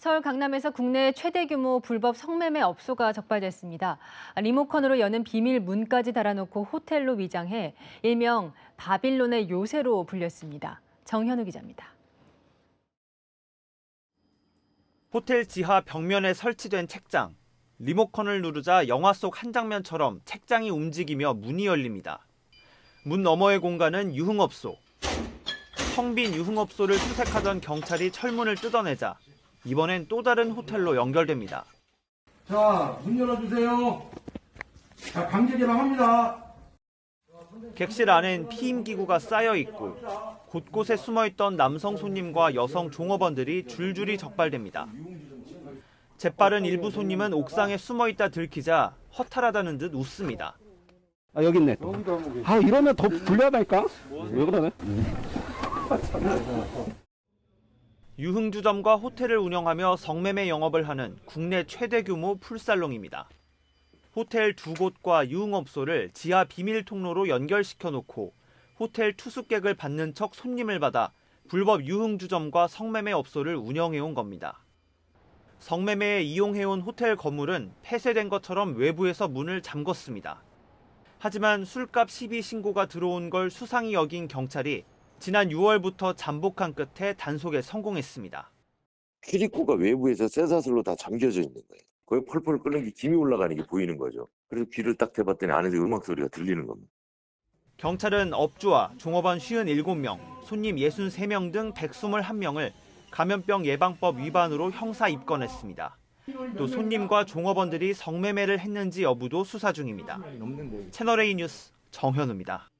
서울 강남에서 국내 최대 규모 불법 성매매 업소가 적발됐습니다. 리모컨으로 여는 비밀 문까지 달아놓고 호텔로 위장해 일명 바빌론의 요새로 불렸습니다. 정현우 기자입니다. 호텔 지하 벽면에 설치된 책장. 리모컨을 누르자 영화 속 한 장면처럼 책장이 움직이며 문이 열립니다. 문 너머의 공간은 유흥업소. 텅빈 유흥업소를 수색하던 경찰이 철문을 뜯어내자 이번엔 또 다른 호텔로 연결됩니다. 자, 문 열어주세요. 자, 강제 개방합니다. 객실 안엔 피임 기구가 쌓여 있고 곳곳에 숨어 있던 남성 손님과 여성 종업원들이 줄줄이 적발됩니다. 재빠른 일부 손님은 옥상에 숨어 있다 들키자 허탈하다는 듯 웃습니다. 아 여기 있네 또. 아 이러면 더 불리하다니까. 왜 그러네? 유흥주점과 호텔을 운영하며 성매매 영업을 하는 국내 최대 규모 풀살롱입니다. 호텔 두 곳과 유흥업소를 지하 비밀 통로로 연결시켜 놓고 호텔 투숙객을 받는 척 손님을 받아 불법 유흥주점과 성매매 업소를 운영해온 겁니다. 성매매에 이용해온 호텔 건물은 폐쇄된 것처럼 외부에서 문을 잠궜습니다. 하지만 술값 시비 신고가 들어온 걸 수상히 여긴 경찰이 지난 6월부터 잠복한 끝에 단속에 성공했습니다. 출입구가 외부에서 쇠사슬로 다 잠겨져 있는 거예요. 거기 펄펄 끓는 게 김이 올라가는 게 보이는 거죠. 그래서 귀를 딱 대봤더니 안에서 음악 소리가 들리는 겁니다. 경찰은 업주와 종업원 57명, 손님 63명 등 121명을 감염병 예방법 위반으로 형사 입건했습니다. 또 손님과 종업원들이 성매매를 했는지 여부도 수사 중입니다. 채널A 뉴스 정현우입니다.